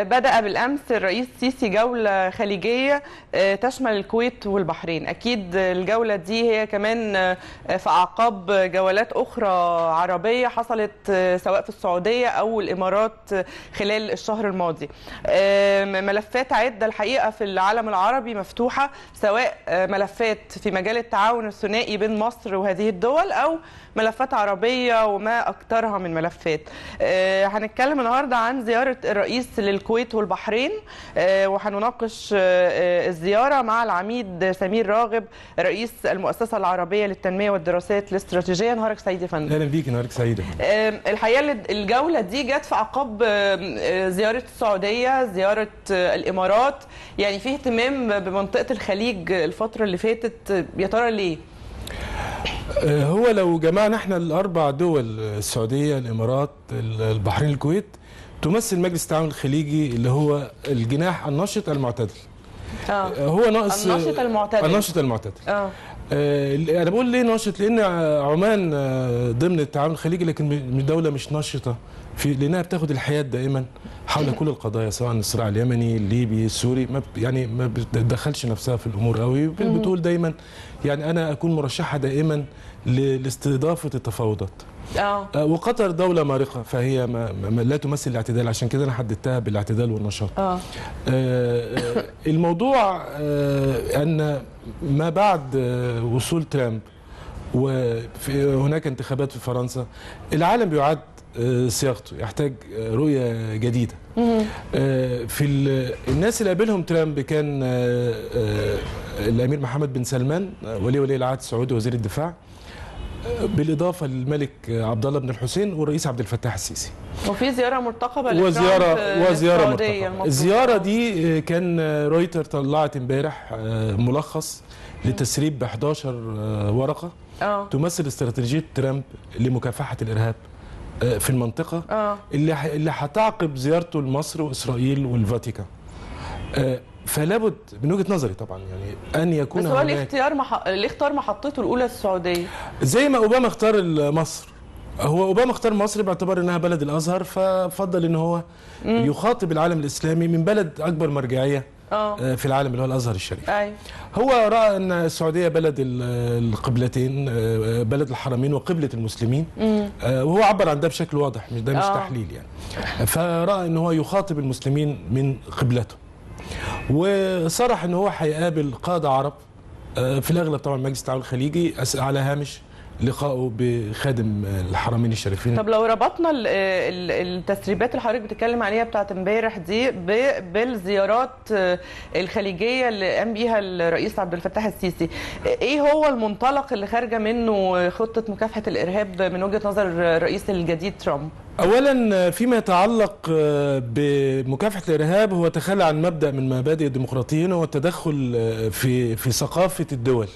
بدأ بالأمس الرئيس السيسي جولة خليجية تشمل الكويت والبحرين. أكيد الجولة دي هي كمان في أعقاب جولات أخرى عربية حصلت سواء في السعودية أو الإمارات خلال الشهر الماضي. ملفات عدة الحقيقة في العالم العربي مفتوحة سواء ملفات في مجال التعاون الثنائي بين مصر وهذه الدول أو ملفات عربية وما أكثرها من ملفات. هنتكلم النهاردة عن زيارة الرئيس للكويت والبحرين. وهنناقش الزيارة مع العميد سمير راغب رئيس المؤسسة العربية للتنمية والدراسات الاستراتيجية. نهارك سعيد يا فندم. أهلا بيك نهارك سعيده الحقيقة الجولة دي جت في أعقاب زيارة السعودية زيارة الإمارات. يعني في اهتمام بمنطقة الخليج الفترة اللي فاتت. يا ترى ليه؟ هو لو جمعنا إحنا الأربع دول السعودية الإمارات البحرين الكويت تمثل مجلس التعاون الخليجي اللي هو الجناح النشط المعتدل. آه. هو ناقص النشط المعتدل. النشط المعتدل. آه. أنا بقول ليه ناشط؟ لأن عمان ضمن التعاون الخليجي لكن مش دولة مش نشطه في لأنها بتاخد الحياد دائما حول كل القضايا سواء الصراع اليمني الليبي السوري. ما يعني ما بتدخلش نفسها في الأمور قوي بتقول دايما يعني أنا أكون مرشحة دائما لاستضافة التفاوضات. آه. وقطر دولة مارقة فهي ما ما لا تمثل الاعتدال عشان كده أنا حددتها بالاعتدال والنشاط. آه. آه الموضوع آه أن ما بعد آه وصول ترامب وهناك انتخابات في فرنسا العالم بيعاد صياغته يحتاج رؤية جديدة. في الناس اللي قابلهم ترامب كان الأمير محمد بن سلمان ولي ولي العهد السعودي وزير الدفاع. بالإضافة للملك عبد الله بن الحسين والرئيس عبد الفتاح السيسي وفي زيارة مرتقبة وزياره وزيارة مرتقبة الزيارة دي كان رويتر طلعت امبارح ملخص لتسريب ب 11 ورقة أوه. تمثل استراتيجية ترامب لمكافحة الإرهاب في المنطقة أوه. اللي اللي هتعقب زيارته لمصر وإسرائيل والفاتيكان فلا بد من وجهة نظري طبعا يعني أن يكون بس هو ليه اختيار مح... ليه اختار محطته الأولى السعودية زي ما أوباما اختار مصر هو أوباما اختار مصر باعتبار إنها بلد الأزهر ففضل إن هو مم. يخاطب العالم الإسلامي من بلد أكبر مرجعية أوه. في العالم اللي هو الأزهر الشريف أي. هو رأى إن السعودية بلد القبلتين بلد الحرمين وقبلة المسلمين مم. وهو عبر عن ده بشكل واضح مش ده مش أوه. تحليل يعني فرأى إن هو يخاطب المسلمين من قبلته وصرح إن هو هيقابل قاده عرب في الأغلب طبعا مجلس التعاون الخليجي على هامش لقائه بخادم الحرمين الشريفين. طب لو ربطنا التسريبات اللي حضرتك بتتكلم عليها بتاعت امبارح دي بالزيارات الخليجية اللي قام بيها الرئيس عبد الفتاح السيسي إيه هو المنطلق اللي خارجة منه خطة مكافحة الإرهاب من وجهة نظر الرئيس الجديد ترامب؟ اولا فيما يتعلق بمكافحة الإرهاب هو تخلى عن مبدأ من مبادئ الديمقراطيين هو التدخل في في ثقافة الدول.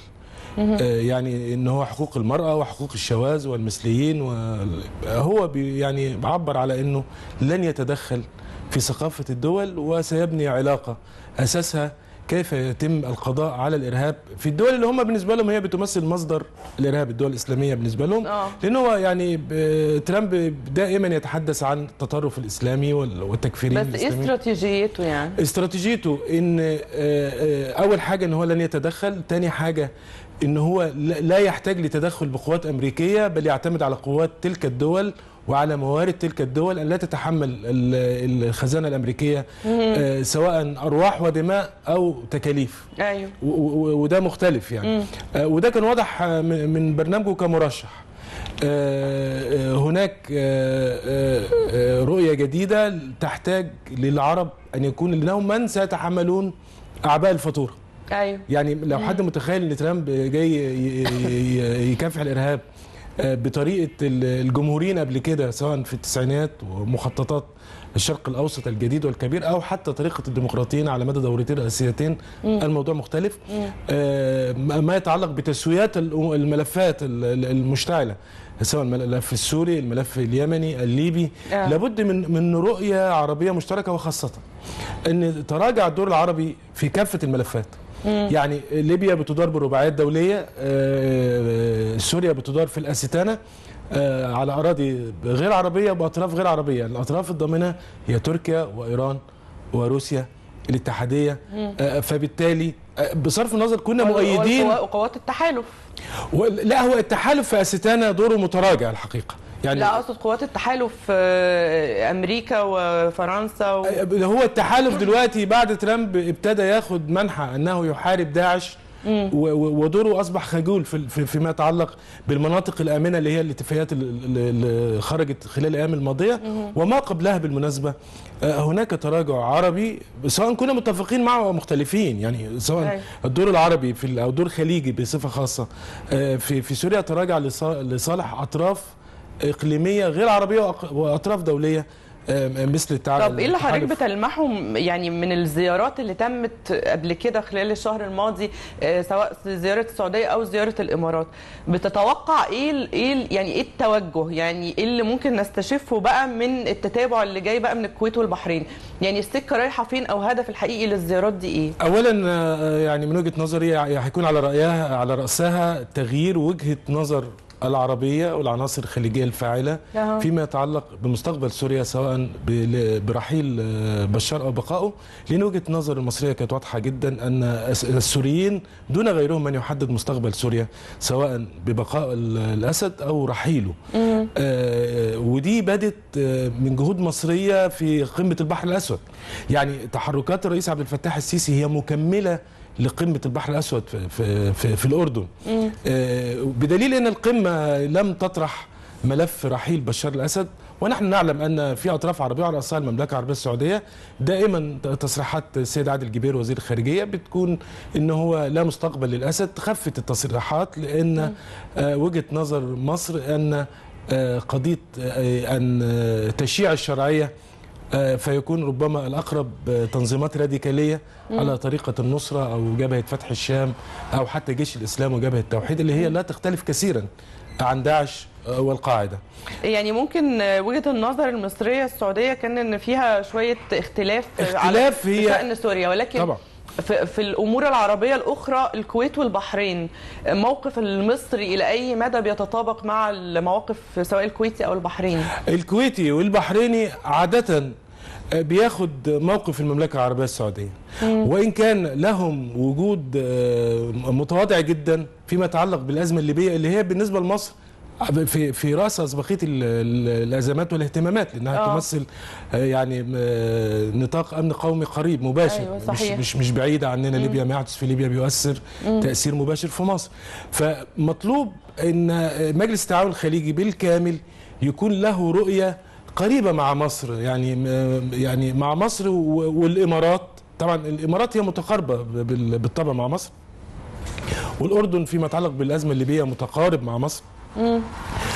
يعني إن هو حقوق المرأة وحقوق الشواذ والمثليين وهو يعني عبر على إنه لن يتدخل في ثقافة الدول وسيبني علاقة أساسها كيف يتم القضاء على الإرهاب في الدول اللي هم بالنسبة لهم هي بتمثل مصدر الإرهاب الدول الإسلامية بالنسبة لهم آه. لأن هو يعني ترامب دائما يتحدث عن التطرف الإسلامي والتكفيرين بس إيه استراتيجيته يعني استراتيجيته إن أول حاجة إن هو لن يتدخل ثاني حاجة إن هو لا يحتاج لتدخل بقوات أمريكية بل يعتمد على قوات تلك الدول وعلى موارد تلك الدول أن لا تتحمل الخزانة الأمريكية آه سواء أرواح ودماء أو تكاليف. أيوه. وده مختلف يعني. آه وده كان واضح من برنامجه كمرشح. آه هناك رؤية جديدة تحتاج للعرب أن يكون لهم من سيتحملون أعباء الفاتورة. أيوه. يعني لو حد متخيل إن ترامب جاي يكافح الإرهاب بطريقة الجمهوريين قبل كده سواء في التسعينات ومخططات الشرق الأوسط الجديد والكبير أو حتى طريقة الديمقراطيين على مدى دورتين رئاسيتين الموضوع مختلف. ما يتعلق بتسويات الملفات المشتعلة سواء الملف السوري الملف اليمني الليبي. آه. لابد من من رؤية عربية مشتركة وخاصة إن تراجع الدور العربي في كافة الملفات. يعني ليبيا بتدار برباعيات دولية سوريا بتدار في الاستانه على أراضي غير عربية باطراف غير عربية. الأطراف الضامنة هي تركيا وإيران وروسيا الاتحادية آه، فبالتالي آه، بصرف النظر كنا مؤيدين. وقوات التحالف. لا هو التحالف في استانا دوره متراجع الحقيقة. يعني لا أقصد قوات التحالف آه، أمريكا وفرنسا و... هو التحالف دلوقتي بعد ترامب ابتدى ياخد منحى أنه يحارب داعش ودوره أصبح خجول في- في- فيما يتعلق بالمناطق الآمنة اللي هي الاتفاقيات ال- ال- اللي خرجت خلال الأيام الماضية. وما قبلها بالمناسبة آه، هناك تراجع عربي سواء كنا متفقين معه أو مختلفين. يعني سواء. الدور العربي في أو الدور الخليجي بصفة خاصة آه، في في سوريا تراجع لص- لصالح أطراف إقليمية غير عربية وأطراف دولية آه، مثل التعاون طب إيه اللي حضرتك. بتلمحه يعني من الزيارات اللي تمت قبل كده خلال الشهر الماضي آه، سواء زيارة السعودية أو زيارة الإمارات؟ بتتوقع إيه إيه يعني إيه التوجه؟ يعني إيه اللي ممكن نستشفه بقى من التتابع اللي جاي بقى من الكويت والبحرين؟ يعني السكة رايحة فين أو هدف الحقيقي للزيارات دي إيه؟ اولا آه، يعني من وجهة نظري هيكون على رايها على رأسها تغيير وجهة نظر العربية والعناصر الخليجية الفاعلة أها. فيما يتعلق بمستقبل سوريا سواء برحيل آه، بشار أو بقائه. لأن وجهة النظر المصرية كانت واضحة جدا أن الس- السوريين دون غيرهم من يحدد مستقبل سوريا سواء ببقاء ال- الأسد أو رحيله. آه، ودي بدت آه، من جهود مصرية في قمة البحر الأسود. يعني تحركات الرئيس عبد الفتاح السيسي هي مكملة لقمة البحر الأسود في في في, في الأردن. آه، بدليل إن القمة لم تطرح ملف رحيل بشار الأسد ونحن نعلم أن في أطراف عربية على راسها المملكة العربية السعودية دائما تصريحات السيد عادل جبير وزير الخارجية بتكون إن هو لا مستقبل للأسد خفت التصريحات لأن آه، وجهة نظر مصر أن آه، قضية أن تشييع الشرعية فيكون ربما الأقرب آه، تنظيمات راديكالية على طريقة النصرة أو جبهة فتح الشام أو حتى جيش الإسلام وجبهة التوحيد اللي هي لا تختلف كثيرا عن داعش آه، والقاعدة. يعني ممكن آه، وجهة النظر المصرية السعودية كان إن فيها شوية اختلاف آه، على اختلاف هي- شان سوريا ولكن طبعا. في, في الأمور العربية الأخرى الكويت والبحرين. موقف المصري إلى أي مدى بيتطابق مع المواقف سواء الكويتي أو البحريني؟ الكويتي والبحريني عادة بياخد موقف المملكة العربية السعودية. وإن كان لهم وجود آه، متواضع جدا فيما يتعلق بالأزمة الليبية اللي هي بالنسبة لمصر في في راس ال- الأزمات والاهتمامات لأنها آه. تمثل آه، يعني آه، نطاق أمن قومي قريب مباشر. أيوة، مش صحيح. مش مش بعيده عننا. ليبيا ما يحدث في ليبيا بيؤثر تأثير مباشر في مصر. فمطلوب إن مجلس التعاون الخليجي بالكامل يكون له رؤية قريبة مع مصر يعني يعني مع مصر والإمارات. طبعا الإمارات هي متقاربة بال- بالطبع مع مصر. والأردن فيما يتعلق بالأزمة الليبية متقارب مع مصر.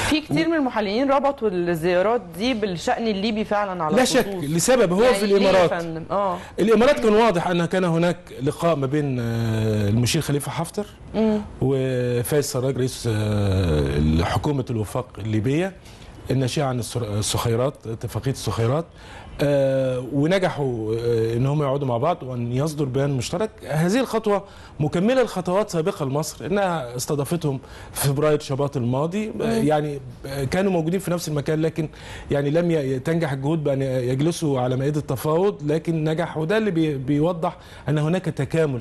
في كتير من المحللين ربطوا الزيارات دي بالشأن الليبي فعلا على لا. شك لسبب هو يعني في الإمارات فندم؟ آه الإمارات كان واضح أن كان هناك لقاء ما بين آه، المشير خليفة حفتر وفايز سراج رئيس آه، حكومه الوفاق الليبية الناشئة عن اتفاقية السخيرات آه، ونجحوا آه، ان هم يقعدوا مع بعض وإن يصدر بيان مشترك. هذه الخطوة مكملة لخطوات سابقة لمصر إنها استضافتهم في فبراير شباط الماضي. آه، يعني آه، كانوا موجودين في نفس المكان لكن يعني لم تنجح الجهود بأن يجلسوا على مائدة التفاوض لكن نجح وده اللي بي- بيوضح أن هناك تكامل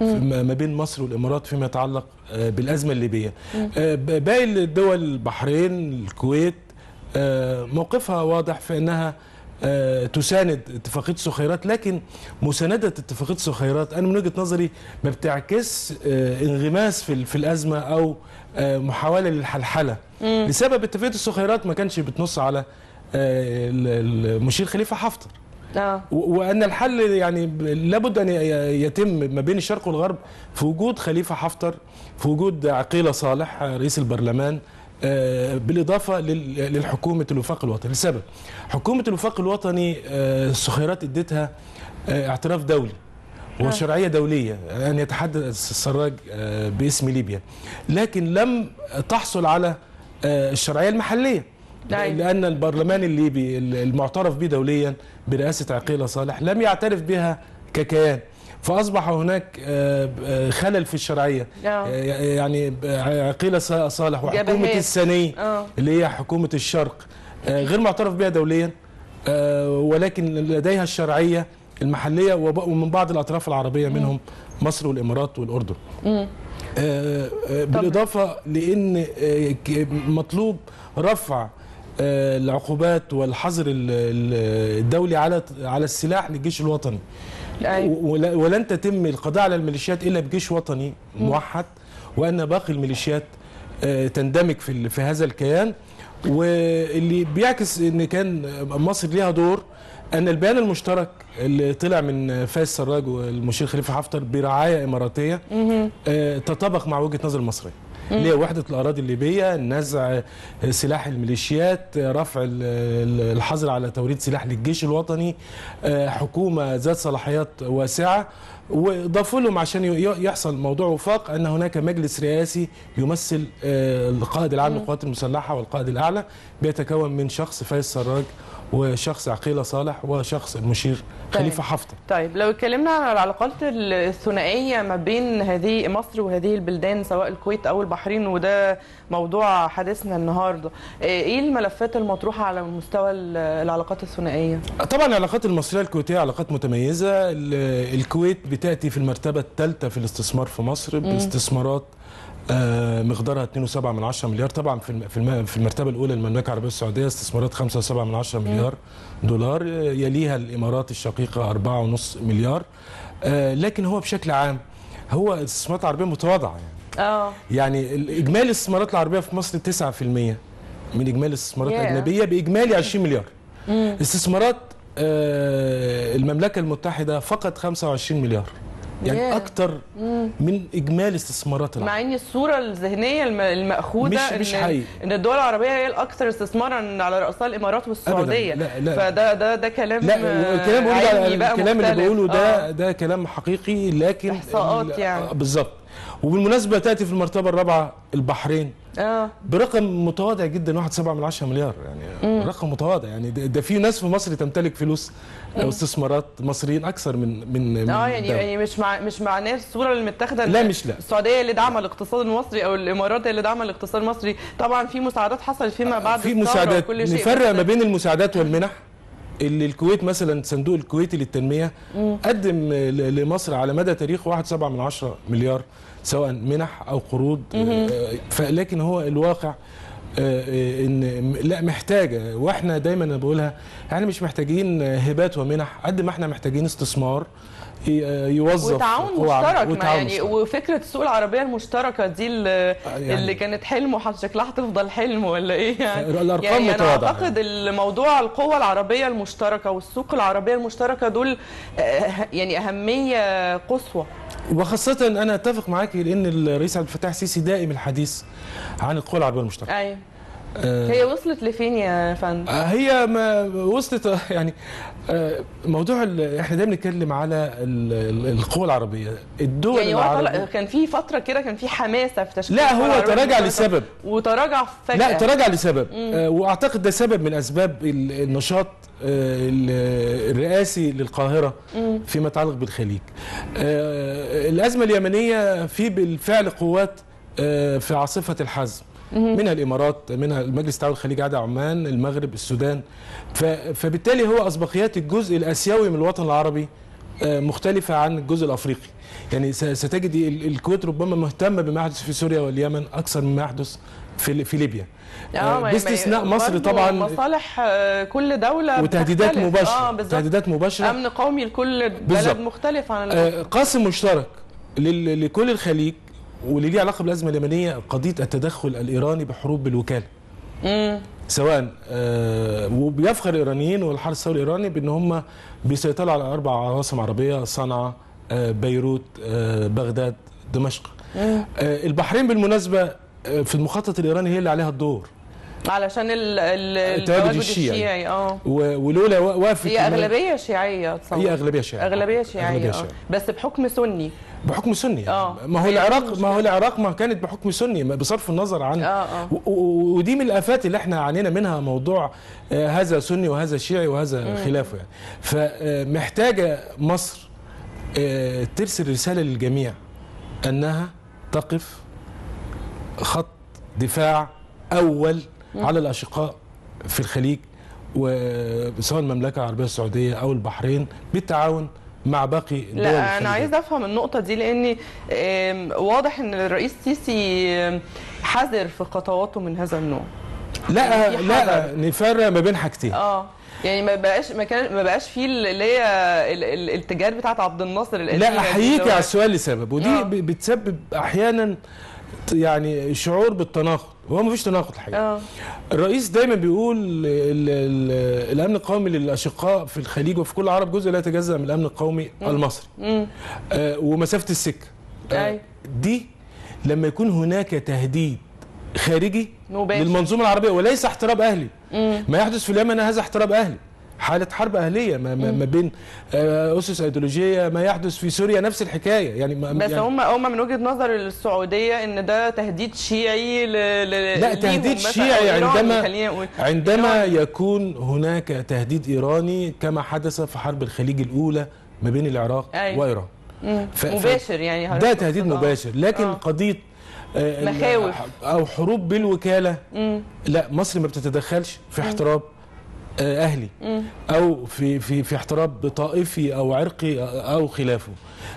ما بين مصر والإمارات فيما يتعلق آه، بالأزمة الليبية. آه، باقي الدول البحرين الكويت آه، موقفها واضح في إنها آه، تساند اتفاقية السخيرات لكن مساندة اتفاقية السخيرات أنا من وجهة نظري ما بتعكس آه، انغماس في في الأزمة أو آه، محاولة للحلحلة. لسبب اتفاقية السخيرات ما كانش بتنص على آه، ال- المشير خليفة حفتر. و- وأن الحل يعني لابد أن يتم ما بين الشرق والغرب في وجود خليفة حفتر في وجود عقيلة صالح آه، رئيس البرلمان آه، بالإضافة لل- للحكومة الوفاق الوطني. لسبب حكومة الوفاق الوطني آه، السخيرات ادتها آه، اعتراف دولي وشرعية دولية أن يتحدث السراج آه، باسم ليبيا. لكن لم تحصل على آه، الشرعية المحلية أيوة. لأن البرلمان الليبي المعترف به دوليا برئاسة عقيله صالح لم يعترف بها ككيان. فأصبح هناك آه، آه، خلل في الشرعية. آه. يعني عقيلة صالح وحكومة جبهات. السني آه. اللي هي حكومة الشرق. غير معترف بها دوليا ولكن لديها الشرعية المحلية ومن بعض الأطراف العربية منهم مصر والإمارات والأردن. بالإضافة لإن مطلوب رفع العقوبات والحظر ال- ال- الدولي على على السلاح للجيش الوطني. ولن تتم القضاء على الميليشيات إلا بجيش وطني موحد وأن باقي الميليشيات آه، تندمج في في هذا الكيان. واللي بيعكس إن كان مصر ليها دور أن البيان المشترك اللي طلع من فايز سراج والمشير خليفة حفتر برعاية إماراتية آه، تطابق مع وجهة نظر المصريه اللي هي وحدة الأراضي الليبية نزع سلاح الميليشيات رفع ال- ال- الحظر على توريد سلاح للجيش الوطني آه، حكومة ذات صلاحيات واسعة وضافوا لهم عشان يحصل موضوع وفاق أن هناك مجلس رئاسي يمثل آه، القائد العام للقوات المسلحة والقائد الأعلى بيتكون من شخص فايز سراج وشخص عقيله صالح وشخص المشير خليفة حفتر طيب لو اتكلمنا عن العلاقات الثنائية ما بين هذه مصر وهذه البلدان سواء الكويت أو البحرين وده موضوع حديثنا النهارده إيه الملفات المطروحة على مستوى ال- العلاقات الثنائية؟ طبعا العلاقات المصرية الكويتية علاقات متميزة. ال- الكويت بتأتي في المرتبة الثالثة في الاستثمار في مصر باستثمارات مقدارها 2.7 من 10 مليار. طبعا في في الم- في المرتبة الأولى المملكه العربية السعودية استثمارات 5.7 من 10 مليار دولار. آه، يليها الإمارات الشقيقة 4.5 مليار. آه، لكن هو بشكل عام هو الاستثمارات العربية متواضعة يعني. آه. يعني إجمالي الاستثمارات العربية في مصر 9% من إجمالي الاستثمارات Yeah. الأجنبية بإجمالي 20 مليار. استثمارات آه، المملكة المتحدة فقط 25 مليار. يعني Yeah. أكتر من إجمالي استثمارات العرب مع إن الصورة الذهنية الم- المأخوذة مش- مش حقيقي. إن الدول العربية هي الأكثر استثمارا على راسها الإمارات والسعودية لا، لا. فده ده ده كلام لا الكلام بقى الكلام اللي. بقوله ده آه. ده كلام حقيقي لكن إحصاءات ال- يعني. آه، بالظبط وبالمناسبة تأتي في المرتبة الرابعة البحرين آه. برقم متواضع جدا 1.7 من 10 مليار يعني رقم متواضع يعني ده, في ناس في مصر تمتلك فلوس أو استثمارات مصريين أكثر من من آه يعني. يعني مش مع مش معناه الصورة اللي متاخده لا، مش لا. السعودية اللي دعم الاقتصاد المصري أو الإمارات اللي دعم الاقتصاد المصري. طبعا في مساعدات حصلت فيما بعد في مساعدات. نفرق ما بين المساعدات والمنح. اللي الكويت مثلا صندوق الكويتي للتنمية قدم لمصر على مدى تاريخه 1.7 من 10 مليار سواء منح أو قروض. آه، فلكن هو الواقع آه، آه، إن لا محتاجة. وإحنا دايما بقولها إحنا مش محتاجين هبات ومنح قد ما إحنا محتاجين استثمار. يوظف وتعاون. مشترك وتعاون يعني مشترك. وفكرة السوق العربية المشتركة دي اللي, يعني- اللي كانت حلم شكلها هتفضل حلم ولا إيه يعني الأرقام يعني أنا متواضعة أعتقد الموضوع القوة العربية المشتركة والسوق العربية المشتركة دول آه، يعني أهمية قصوى وخاصة أنا أتفق معاك لأن الرئيس عبد الفتاح السيسي دائم الحديث عن القوى العربية المشتركة. آه، هي وصلت لفين يا فندم؟ آه، هي ما وصلت يعني آه، موضوع ال- إحنا دايما نتكلم على ال- ال- القوى العربية. الدول يعني العربية. كان في فترة كده كان في حماسة في تشكيل لا هو تراجع لسبب. وتراجع فجأة. لا تراجع لسبب. آه، وأعتقد ده سبب من أسباب ال- النشاط آه، ال- الرئاسي للقاهرة فيما يتعلق بالخليج. آه، الأزمة اليمنية في بالفعل قوات آه، في عاصفة الحزم. منها الإمارات منها المجلس التعاون الخليجي عدا عمان المغرب السودان فبالتالي هو اسبقيات الجزء الآسيوي من الوطن العربي آه، مختلفة عن الجزء الأفريقي يعني ستجد ال- الكويت ربما مهتمة بما يحدث في سوريا واليمن أكثر مما يحدث في في ليبيا آه، ما- باستثناء مصر طبعا مصالح آه، كل دولة وتهديدات. مباشرة بالظبط تهديدات مباشرة أمن قومي لكل بلد. مختلف عن. آه، قاسم مشترك لكل الخليج واللي ليه علاقة بالأزمة اليمنية قضية التدخل الإيراني بحروب بالوكالة مم. سواء آه، وبيفخر الإيرانيين والحرس الثوري الإيراني بإن هم بيسيطروا على أربع عواصم عربية صنعاء آه، بيروت آه، بغداد دمشق آه، البحرين بالمناسبة آه، في المخطط الإيراني هي اللي عليها الدور علشان ال ال التواجد الشيعي. آه ولولا وقفت هي أغلبية شيعية اتصور هي أغلبية شيعية أغلبية شيعية أغلبية. شيعية. بس بحكم سني بحكم سني يعني. آه. ما هو دي العراق ما. هو العراق ما كانت بحكم سني بصرف النظر عن و- و- ودي من الآفات اللي إحنا عانينا منها موضوع آه، هذا سني وهذا شيعي وهذا خلافه يعني فمحتاجه مصر آه، ترسل رسالة للجميع أنها تقف خط دفاع أول على الأشقاء في الخليج وسواء المملكة العربية السعودية أو البحرين بالتعاون مع باقي لا أنا. عايز أفهم النقطة دي لأن واضح إن الرئيس السيسي حذر في خطواته من هذا النوع لا في لا. نفرق ما بين حاجتين آه يعني ما بقاش ما كان ما بقاش فيه اللي هي ال- ال- الاتجاهات بتاعت عبد الناصر لا أحييك على السؤال لسبب ودي آه. بتسبب أحيانا يعني شعور بالتناقض. هو مفيش تناقض الحقيقة. آه. الرئيس دايما بيقول ال ال الأمن القومي للأشقاء في الخليج وفي كل العرب جزء لا يتجزأ من الأمن القومي المصري. امم آه ومسافة السكة. أي. دي لما يكون هناك تهديد خارجي مباشر. للمنظومة العربية وليس احتراب أهلي. مم. ما يحدث في اليمن هذا احتراب أهلي. حالة حرب أهلية ما, ما, ما بين آه، أسس أيديولوجية ما يحدث في سوريا نفس الحكاية يعني ما بس يعني هم هم من وجهة نظر السعودية إن ده تهديد شيعي ل... ل... لا تهديد شيعي عندما عندما. يكون هناك تهديد إيراني كما حدث في حرب الخليج الأولى ما بين العراق أيوة. وإيران مم. ف- مباشر يعني ده تهديد. مباشر لكن آه. قضية آه، مخاوف. أو حروب بالوكالة مم. لا مصر ما بتتدخلش في احتراب أهلي. أو في في في احتراب طائفي أو عرقي أو خلافه.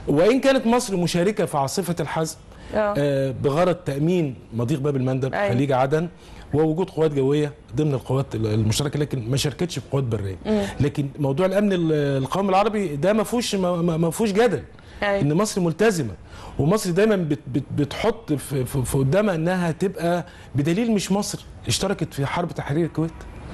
وإن كانت مصر مشاركة في عاصفة الحزم آه. آه، بغرض تأمين مضيق باب المندب أيوة. خليج عدن ووجود قوات جوية ضمن القوات المشتركة لكن ما شاركتش في قوات برية. لكن موضوع الأمن ال- القومي العربي ده ما فيهوش ما- فيهوش جدل. أيوة. إن مصر ملتزمة ومصر دايما بت بت بتحط في قدامها إنها تبقى بدليل مش مصر. اشتركت في حرب تحرير الكويت.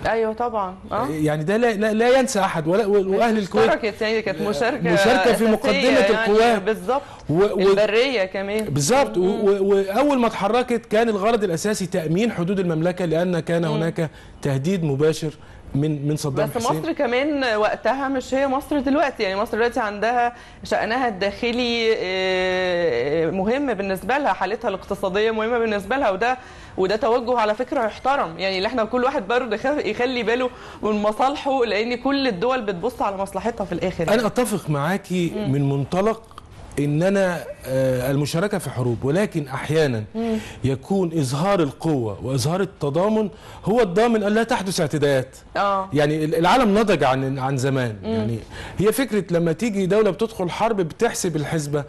أيوه طبعا آه. يعني ده لا, لا, لا ينسى أحد ولا وأهل الكويت. اشتركت يعني كانت مشاركة مشاركة في مقدمة يعني. القوات. بالظبط. و- البرية كمان. بالظبط. وأول ما اتحركت كان الغرض الأساسي تأمين حدود المملكة لأن كان هناك تهديد مباشر من من صدام بس حسين. مصر كمان وقتها مش هي مصر دلوقتي يعني مصر دلوقتي عندها شأنها الداخلي آه، مهم بالنسبة لها حالتها الاقتصادية مهمة بالنسبة لها وده وده توجه على فكرة يحترم. يعني اللي إحنا كل واحد برضه يخلي باله من مصالحه لأن كل الدول بتبص على مصلحتها في الآخر. أنا أتفق معاكي من منطلق إن أنا آه، المشاركة في حروب ولكن أحيانا يكون إظهار القوة وإظهار التضامن هو الضامن أن لا تحدث اعتداءات. آه. يعني العالم نضج عن عن زمان. يعني هي فكرة لما تيجي دولة بتدخل حرب بتحسب الحسبة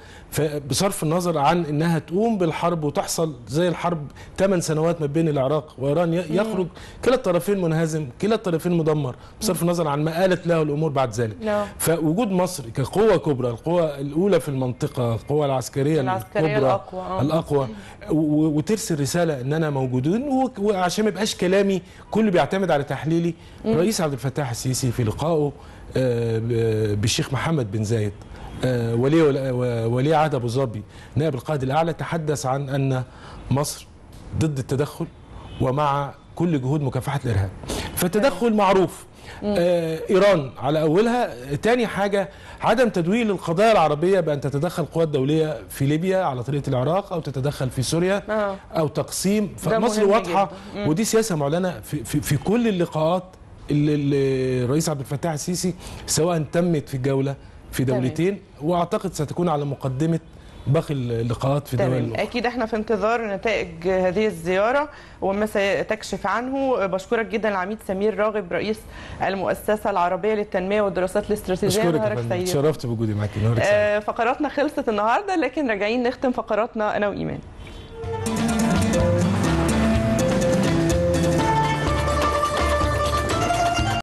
بصرف النظر عن إنها تقوم بالحرب وتحصل زي الحرب 8 سنوات ما بين العراق وإيران يخرج كلا الطرفين منهزم كلا الطرفين مدمر بصرف النظر عن ما آلت له الأمور بعد ذلك. نعم. فوجود مصر كقوة كبرى القوة الأولى في المنطقة القوة العسكرية, العسكرية الكبرى الأقوى، آه. الأقوى. و- وترسل رساله اننا موجودين و- وعشان ما يبقاش كلامي كله بيعتمد على تحليلي الرئيس عبد الفتاح السيسي في لقائه آه، بالشيخ محمد بن زايد آه، ولي ولي عهد أبو ظبي نائب القائد الأعلى تحدث عن أن مصر ضد التدخل ومع كل جهود مكافحة الإرهاب. فالتدخل معروف. آه، إيران على أولها تاني حاجة عدم تدويل القضايا العربية بأن تتدخل قوات دوليه في ليبيا على طريقة العراق أو تتدخل في سوريا آه. أو تقسيم فمصر واضحة. ودي سياسة معلنة في, في, في كل اللقاءات اللي الرئيس عبد الفتاح السيسي سواء تمت في الجولة في. دولتين وأعتقد ستكون على مقدمة باقي اللقاءات في دول أكيد إحنا في انتظار نتائج هذه الزيارة وما ستكشف عنه. بشكرك جدا العميد سمير راغب رئيس المؤسسة العربية للتنمية والدراسات الاستراتيجية. نهارك سعيد. تشرفت بوجودي معاك. نهارك سعيد. آه، فقراتنا خلصت النهارده لكن راجعين نختم فقراتنا أنا وإيمان.